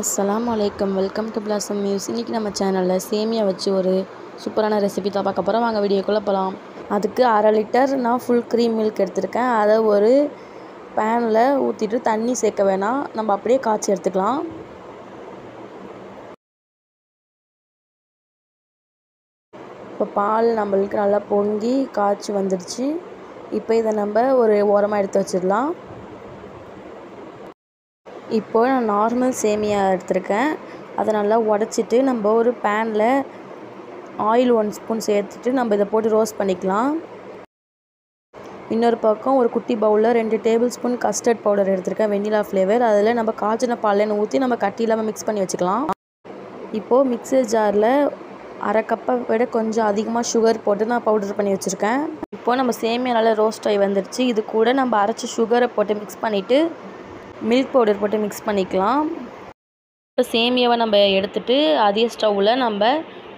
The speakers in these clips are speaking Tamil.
அஸ்லாம் வலைக்கம் வெல்கம் டு பிளாசம் நியூஸ் இன்றைக்கி நம்ம சேனலில் சேமியா வச்சு ஒரு சூப்பரான ரெசிபி தான் பார்க்க போகிறோம் வாங்க வீடியோக்குள்ளே போகலாம் அதுக்கு அரை லிட்டர் நான் ஃபுல் க்ரீம் மில்க் எடுத்திருக்கேன். அதை ஒரு பேனில் ஊற்றிட்டு தண்ணி சேர்க்க வேணாம். நம்ம அப்படியே காய்ச்சி எடுத்துக்கலாம். இப்போ பால் நம்மளுக்கு நல்லா பொங்கி காய்ச்சி வந்துடுச்சு. இப்போ இதை நம்ம ஒரு ஓரமாக எடுத்து வச்சிடலாம். இப்போ நான் நார்மல் சேமியா எடுத்திருக்கேன். அதை நல்லா உடச்சிட்டு நம்ம ஒரு பேனில் ஆயில் ஒன் ஸ்பூன் சேர்த்துட்டு நம்ம இதை போட்டு ரோஸ்ட் பண்ணிக்கலாம். இன்னொரு பக்கம் ஒரு குட்டி பவுலில் ரெண்டு டேபிள் ஸ்பூன் கஸ்டர்ட் பவுடர் எடுத்திருக்கேன் வெண்ணிலா ஃப்ளேவர் அதில் நம்ம காய்ச்சின பாலைன்னு ஊற்றி நம்ம கட்டி இல்லாமல் மிக்ஸ் பண்ணி வச்சுக்கலாம். இப்போது மிக்சர் ஜாரில் அரை கப்பை விட கொஞ்சம் அதிகமாக சுகர் போட்டு நான் பவுடர் பண்ணி வச்சுருக்கேன். இப்போது நம்ம சேமியா நல்லா ரோஸ்ட் ஆகி வந்துடுச்சு இது கூட நம்ம அரைச்சி சுகரை போட்டு மிக்ஸ் பண்ணிவிட்டு மில்க் பவுடர் போட்டு மிக்ஸ் பண்ணிக்கலாம். இப்போ சேமியாவை நம்ம எடுத்துகிட்டு அதே ஸ்டவ்வில் நம்ம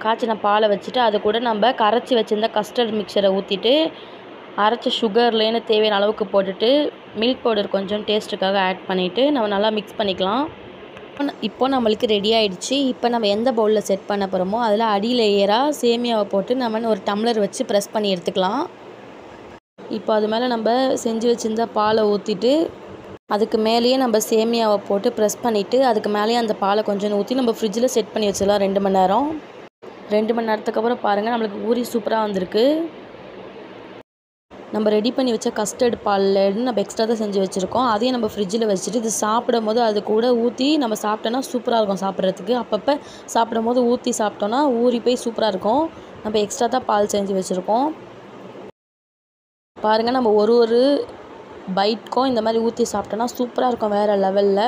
காய்ச்சின பாலை வச்சுட்டு அது கூட நம்ம கரைச்சி வச்சுருந்த கஸ்டர்ட் மிக்சரை ஊற்றிட்டு அரைச்ச சுகர்லேன்னு தேவையான அளவுக்கு போட்டுட்டு மில்க் பவுடர் கொஞ்சம் டேஸ்ட்டுக்காக ஆட் பண்ணிவிட்டு நம்ம நல்லா மிக்ஸ் பண்ணிக்கலாம். இப்போ நம்மளுக்கு ரெடி ஆகிடுச்சு இப்போ நம்ம எந்த பவுலில் செட் பண்ண போகிறோமோ அதில் அடியில் ஏறாக சேமியாவை போட்டு நம்ம ஒரு டம்ளர் வச்சு ப்ரெஸ் பண்ணி எடுத்துக்கலாம். இப்போ அது மேலே நம்ம செஞ்சு வச்சுருந்த பாலை ஊற்றிட்டு அதுக்கு மேலேயே நம்ம சேமியாவை போட்டு ப்ரெஸ் பண்ணிவிட்டு அதுக்கு மேலேயே அந்த பாலை கொஞ்சம் ஊற்றி நம்ம ஃப்ரிட்ஜில் செட் பண்ணி வச்சிடலாம் ரெண்டு மணி நேரம். ரெண்டு மணி நேரத்துக்கு அப்புறம் பாருங்கள் நம்மளுக்கு ஊறி சூப்பராக வந்திருக்கு. நம்ம ரெடி பண்ணி வச்ச கஸ்டர்ட் பால்லேருந்து நம்ம எக்ஸ்ட்ரா தான் செஞ்சு வச்சுருக்கோம். அதையும் நம்ம ஃப்ரிட்ஜில் வச்சுட்டு இது சாப்பிடும் போது அது கூட ஊற்றி நம்ம சாப்பிட்டோன்னா சூப்பராக இருக்கும் சாப்பிட்றதுக்கு. அப்பப்போ சாப்பிடும் போது ஊற்றி சாப்பிட்டோன்னா ஊறி போய் சூப்பராக இருக்கும். நம்ம எக்ஸ்ட்ரா தான் பால் செஞ்சு வச்சுருக்கோம். பாருங்கள் நம்ம ஒரு ஒரு பைட்க்கும் இந்த மாதிரி ஊற்றி சாப்பிட்டோன்னா சூப்பராக இருக்கும் வேறு லெவலில்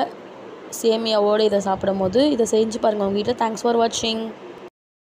சேமியாவோடு இதை சாப்பிடும் போது இதை செஞ்சு பாருங்கள் உங்கள் வீட்டில் தேங்க்ஸ் ஃபார் வாட்சிங்